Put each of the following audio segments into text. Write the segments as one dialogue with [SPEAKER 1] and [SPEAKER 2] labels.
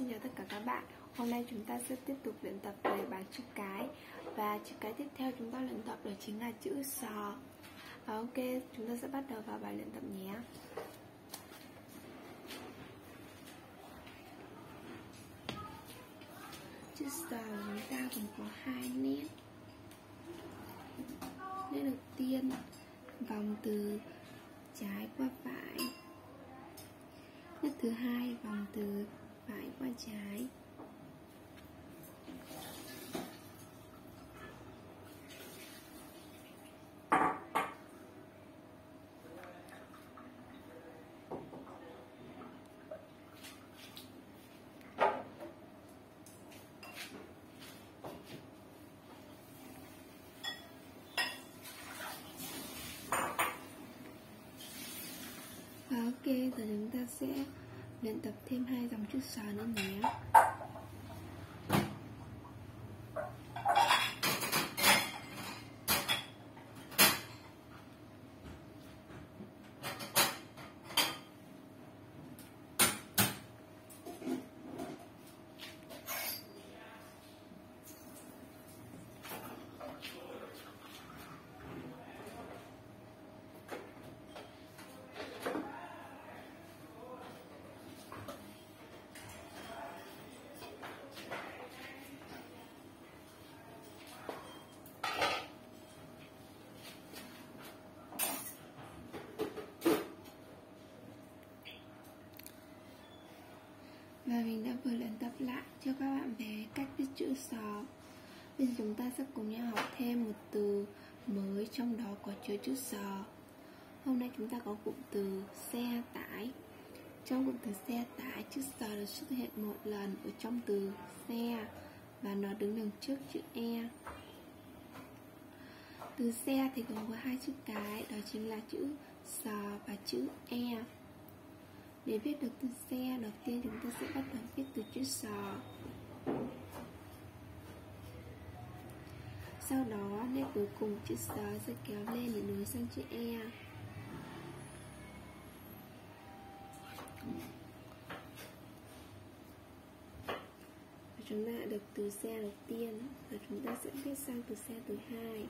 [SPEAKER 1] xin chào tất cả các bạn. Hôm nay chúng ta sẽ tiếp tục luyện tập về bảng chữ cái. Và chữ cái tiếp theo chúng ta luyện tập đó chính là chữ sò. À, Ok, chúng ta sẽ bắt đầu vào bài luyện tập nhé. Chữ sò chúng ta gồm có hai nét. Nét đầu tiên Vòng từ trái qua phải. Nét thứ hai vòng từ phải qua trái. Ok, rồi chúng ta sẽ luyện tập thêm hai dòng chữ xóa nữa nhé. Và mình đã vừa luyện tập lại cho các bạn về cách viết chữ sò. Bây giờ chúng ta sẽ cùng nhau học thêm một từ mới trong đó có chứa chữ sò. Hôm nay chúng ta có cụm từ xe tải. Trong cụm từ xe tải, chữ sò được xuất hiện một lần ở trong từ xe Và nó đứng đằng trước chữ E. Từ xe thì gồm có hai chữ cái, đó chính là chữ sò và chữ E để viết được từ xe, đầu tiên chúng ta sẽ bắt đầu viết từ chữ sò. Sau đó nét cuối cùng chữ sò sẽ kéo lên để nối sang chữ E. Và chúng ta đã được từ xe đầu tiên Và chúng ta sẽ viết sang từ xe thứ hai.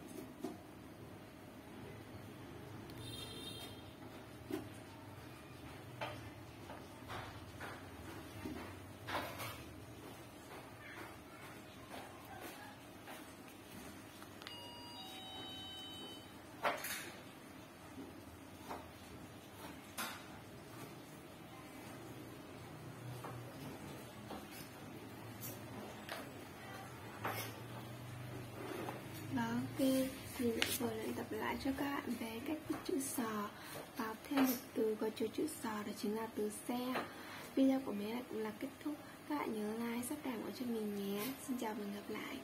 [SPEAKER 1] Và ok, mình lại vừa luyện tập lại cho các bạn về cách viết chữ sò và thêm một từ có chứa chữ sò đó chính là từ xe. Video của mình cũng là kết thúc. Các bạn nhớ like, sắp đảng của cho mình nhé. Xin chào và hẹn gặp lại.